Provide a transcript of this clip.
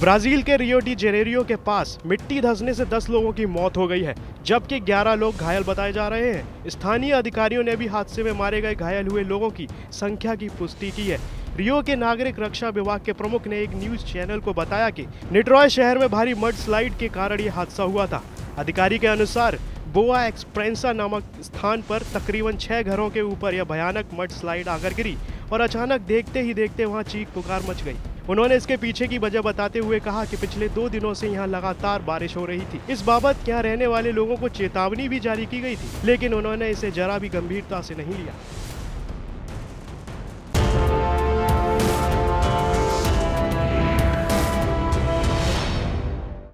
Brazil के Rio de Janeiro के पास मिट्टी धंसने से 10 लोगों की मौत हो गई है, जबकि 11 लोग घायल बताए जा रहे हैं। स्थानीय अधिकारियों ने भी हादसे में मारे गए घायल हुए लोगों की संख्या की पुष्टि की है। रियो के नागरिक रक्षा विभाग के प्रमुख ने एक न्यूज़ चैनल को बताया कि निट्रॉय शहर में भारी मड स्लाइड के कारण ये हादसा हुआ था। अधिकारी के अनुसार, बोआ एक्सप्रेंसा नामक स्थान पर तकरीबन छह घरों के ऊपर यह भयानक मड स्लाइड आकर गिरी और अचानक देखते ही देखते वहाँ चीख पुकार मच गई। उन्होंने इसके पीछे की वजह बताते हुए कहा कि पिछले दो दिनों से यहाँ लगातार बारिश हो रही थी। इस बाबत यहाँ रहने वाले लोगों को चेतावनी भी जारी की गई थी, लेकिन उन्होंने इसे जरा भी गंभीरता से नहीं लिया।